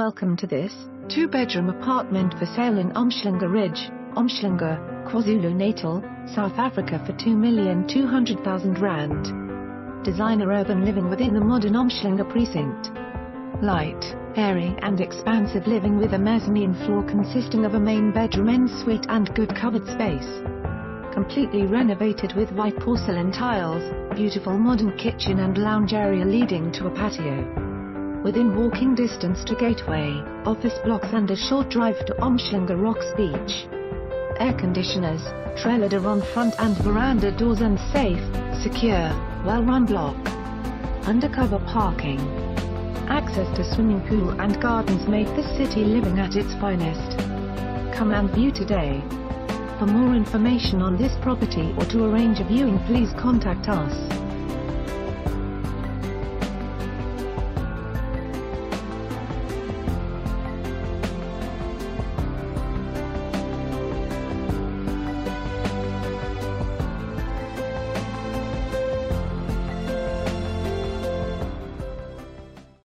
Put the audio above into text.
Welcome to this two-bedroom apartment for sale in Umhlanga Ridge, Umhlanga, KwaZulu-Natal, South Africa for 2,200,000 rand. Designer urban living within the modern Umhlanga precinct. Light, airy and expansive living with a mezzanine floor consisting of a main bedroom ensuite and good covered space. Completely renovated with white porcelain tiles, beautiful modern kitchen and lounge area leading to a patio within walking distance to Gateway, office blocks and a short drive to Umhlanga Rocks Beach. Air conditioners, Trellidor front and veranda doors and safe, secure, well-run block. Undercover parking. Access to swimming pool and gardens make this city living at its finest. Come and view today. For more information on this property or to arrange a viewing please contact us.